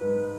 Música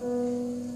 Música